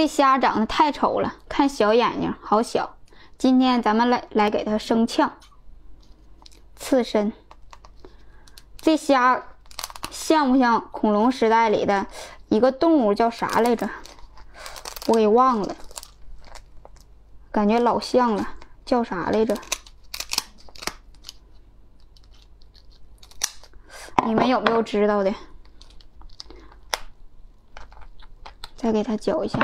这虾长得太丑了，看小眼睛好小。今天咱们来来给它生呛，刺身。这虾像不像恐龙时代里的一个动物？叫啥来着？我给忘了，感觉老像了。叫啥来着？你们有没有知道的？再给它搅一下，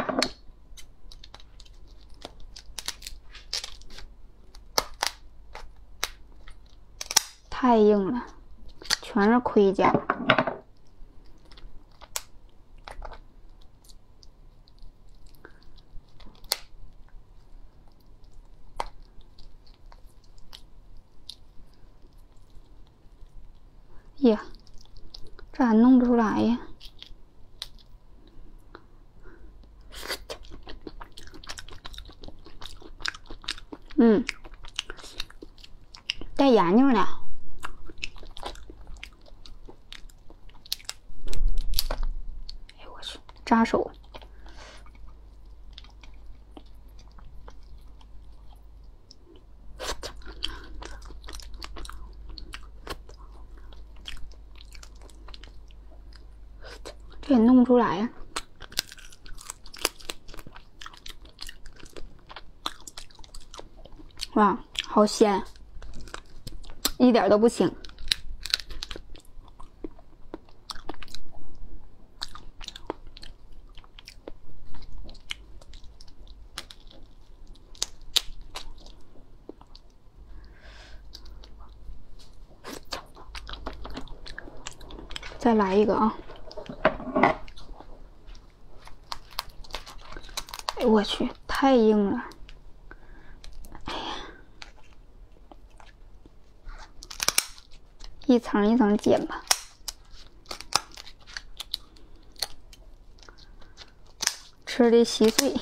太硬了，全是盔甲。呀，这还弄不出来呀？嗯，戴眼镜的。扎手！这也弄不出来呀。哇，好鲜，一点都不腥。再来一个啊！哎我去，太硬了。一层一层剪吧，吃的稀碎。